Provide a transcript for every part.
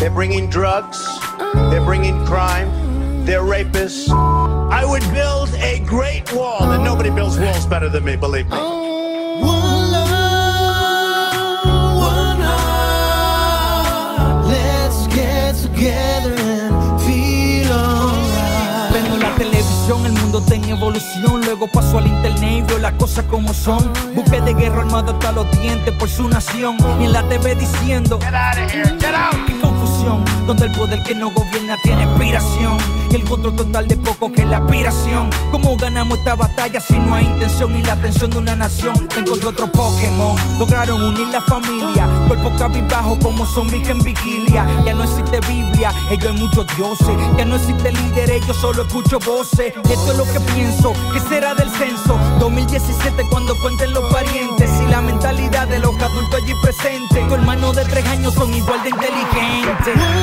They're bringing drugs. They're bringing crime. They're rapists. I would build a great wall, and nobody builds walls better than me, believe me. One love, one heart. Let's get together and feel alright. Prendo la televisión, el mundo está en evolución. Luego paso al internet y veo las cosas como son. Buque de guerra armado hasta los dientes por su nación. Y en la TV diciendo: Get out of here, get out. Qué donde el poder que no gobierna tiene aspiración. Y el control total de poco que la aspiración. ¿Cómo ganamos esta batalla si no hay intención y la atención de una nación? Encontré otro Pokémon, lograron unir la familia. Cuerpo cabizbajo como zombies en vigilia. Ya no existe Biblia, ellos hay muchos dioses. Ya no existe líder, yo solo escucho voces. Esto es lo que pienso, que será del censo 2017 cuando cuenten los parientes y la mentalidad de los adultos allí presentes. Tu hermano de tres años son igual de inteligentes. One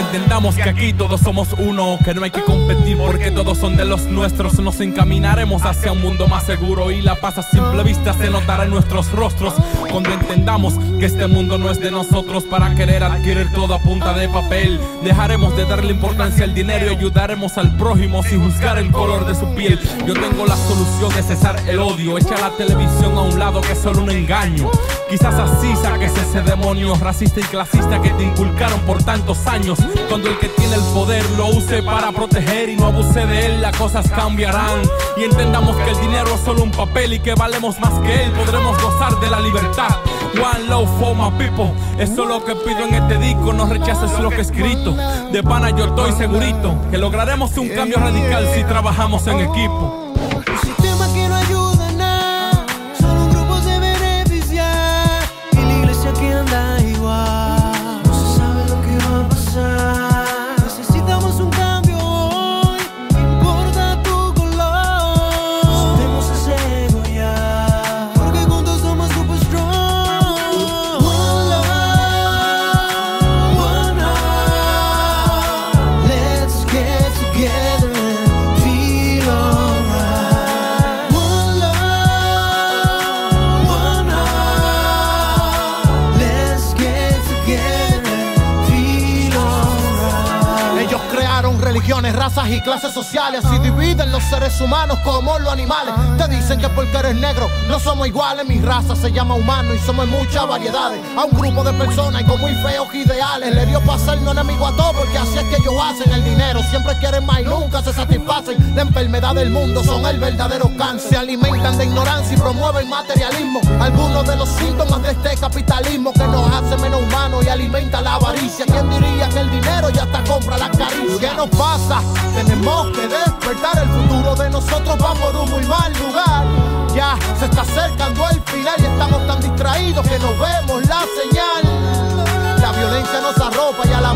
entendamos que aquí todos somos uno, que no hay que competir porque todos son de los nuestros, nos encaminaremos hacia un mundo más seguro y la paz a simple vista se notará en nuestros rostros. Cuando entendamos que este mundo no es de nosotros para querer adquirir todo a punta de papel, dejaremos de darle importancia al dinero y ayudaremos al prójimo sin juzgar el color de su piel. Yo tengo la solución de cesar el odio, echa la televisión a un lado que es solo un engaño. Quizás así saques ese demonio racista y clasista que te inculcaron por tantos años. Cuando el que tiene el poder lo use para proteger y no abuse de él, las cosas cambiarán. Y entendamos que el dinero es solo un papel y que valemos más que él, podremos gozar de la libertad. One love for my people, eso es lo que pido en este disco, no rechaces lo que he escrito. De pana yo estoy segurito que lograremos un cambio radical si trabajamos en equipo. Religiones, razas y clases sociales y dividen los seres humanos como los animales. Te dicen que porque eres negro no somos iguales. Mi raza se llama humano y somos muchas variedades. A un grupo de personas y con muy feos ideales. Le dio para hacernos enemigo a todos porque así es que ellos hacen el dinero. Siempre quieren más y nunca se satisfacen. La enfermedad del mundo son el verdadero cáncer. Se alimentan de ignorancia y promueven materialismo. Algunos de los síntomas de este capitalismo que nos hace menos humanos y alimenta la pasa? Tenemos que despertar. El futuro de nosotros va por un muy mal lugar. Ya se está acercando el final y estamos tan distraídos que no vemos la señal. La violencia nos arropa y a la